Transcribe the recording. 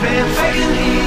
been faking me